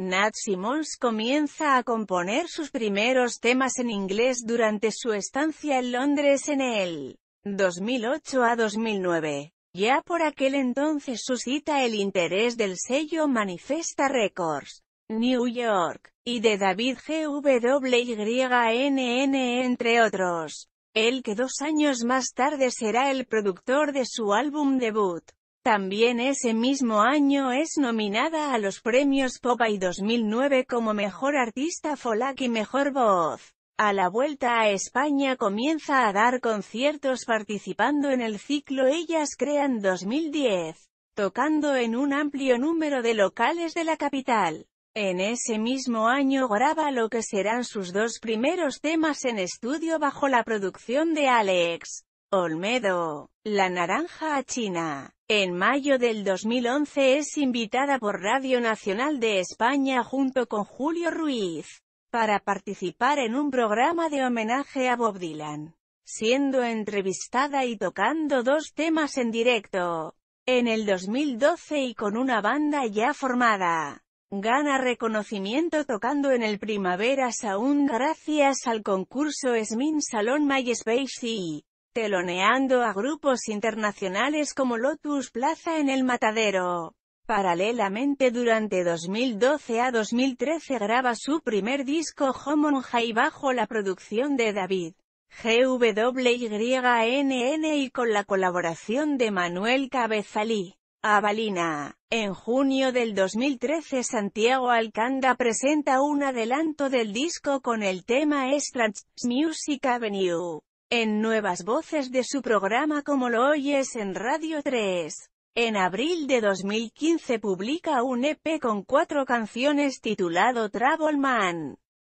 Nat Simmons comienza a componer sus primeros temas en inglés durante su estancia en Londres en el 2008 a 2009. Ya por aquel entonces suscita el interés del sello Manifesta Records, New York, y de David GWYNN entre otros. El que dos años más tarde será el productor de su álbum debut. También ese mismo año es nominada a los premios Popeye 2009 como Mejor Artista Folk y Mejor Voz. A la vuelta a España comienza a dar conciertos participando en el ciclo Ellas Crean 2010, tocando en un amplio número de locales de la capital. En ese mismo año graba lo que serán sus dos primeros temas en estudio bajo la producción de Alex Olmedo, La Naranja a China. En mayo del 2011 es invitada por Radio Nacional de España junto con Julio Ruiz, para participar en un programa de homenaje a Bob Dylan, siendo entrevistada y tocando dos temas en directo. En el 2012 y con una banda ya formada, gana reconocimiento tocando en el Primavera Sound gracias al concurso Smin Salon MySpace y teloneando a grupos internacionales como Lotus Plaza en el Matadero. Paralelamente durante 2012 a 2013 graba su primer disco Homon High bajo la producción de David GWYNN y con la colaboración de Manuel Cabezalí. Avalina. En junio del 2013 Santiago Alcanda presenta un adelanto del disco con el tema Strange Music Avenue en nuevas voces de su programa Como lo oyes en Radio 3. En abril de 2015 publica un EP con cuatro canciones titulado Travel Man.